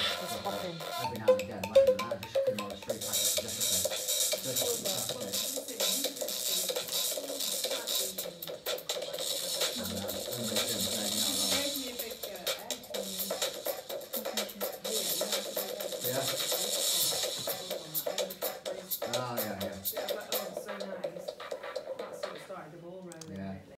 Just fucking. Every now and again, mucking around, just come on the street, like just a thing. Just a thing. Oh, yeah, yeah. Yeah, but, oh, so nice. That sort of started the ball rolling. Yeah.